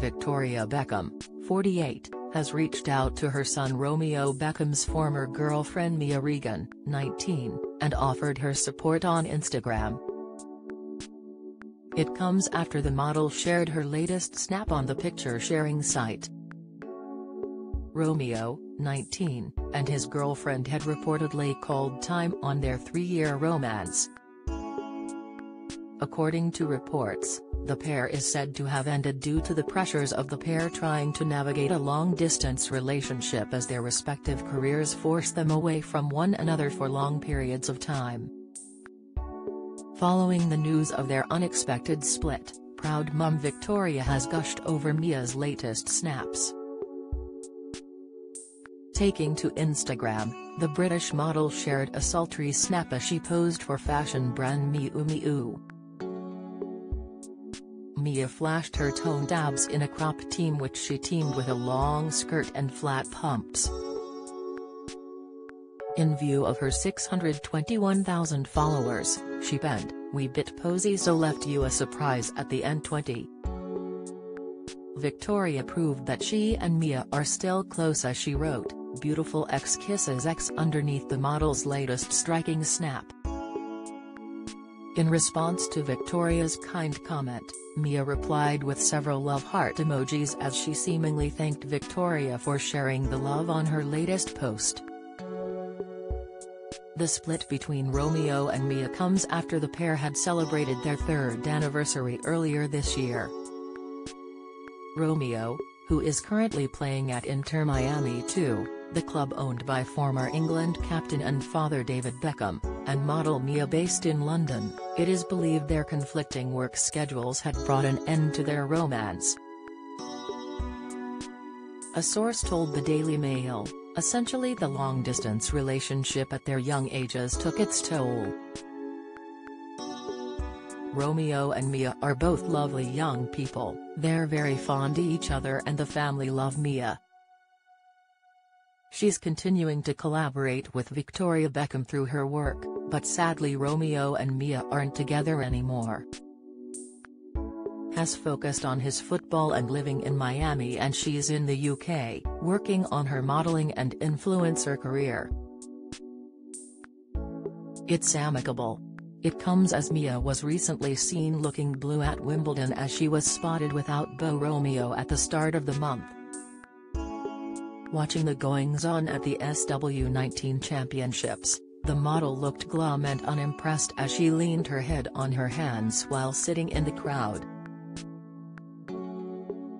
Victoria Beckham, 48, has reached out to her son Romeo Beckham's former girlfriend Mia Regan, 19, and offered her support on Instagram. It comes after the model shared her latest snap on the picture-sharing site. Romeo, 19, and his girlfriend had reportedly called time on their three-year romance. According to reports, the pair is said to have ended due to the pressures of the pair trying to navigate a long-distance relationship as their respective careers force them away from one another for long periods of time. Following the news of their unexpected split, proud mum Victoria has gushed over Mia's latest snaps. Taking to Instagram, the British model shared a sultry snap as she posed for fashion brand Miu Miu. Mia flashed her toned abs in a crop team which she teamed with a long skirt and flat pumps. In view of her 621,000 followers, she penned, We bit posy so left you a surprise at the end 20. Victoria proved that she and Mia are still close as she wrote, beautiful X kisses X underneath the model's latest striking snap. In response to Victoria's kind comment, Mia replied with several love heart emojis as she seemingly thanked Victoria for sharing the love on her latest post. The split between Romeo and Mia comes after the pair had celebrated their third anniversary earlier this year. Romeo, who is currently playing at Inter Miami 2, the club owned by former England captain and father David Beckham, and model Mia based in London, it is believed their conflicting work schedules had brought an end to their romance. A source told the Daily Mail, essentially the long-distance relationship at their young ages took its toll. Romeo and Mia are both lovely young people, they're very fond of each other and the family love Mia. She's continuing to collaborate with Victoria Beckham through her work, but sadly Romeo and Mia aren't together anymore. Has focused on his football and living in Miami and she's in the UK, working on her modelling and influencer career. It's amicable. It comes as Mia was recently seen looking blue at Wimbledon as she was spotted without Beau Romeo at the start of the month. Watching the goings-on at the SW19 Championships, the model looked glum and unimpressed as she leaned her head on her hands while sitting in the crowd.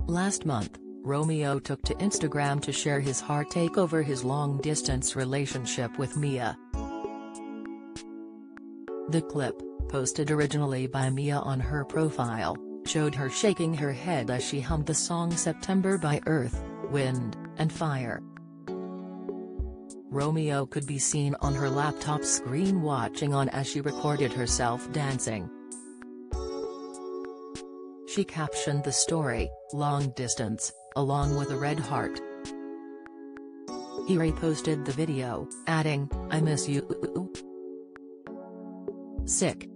Last month, Romeo took to Instagram to share his heartache over his long-distance relationship with Mia. The clip, posted originally by Mia on her profile, showed her shaking her head as she hummed the song September by Earth, Wind, and Fire. Romeo could be seen on her laptop screen watching on as she recorded herself dancing. She captioned the story, Long Distance, along with a red heart. He reposted the video, adding, I miss you. Sick.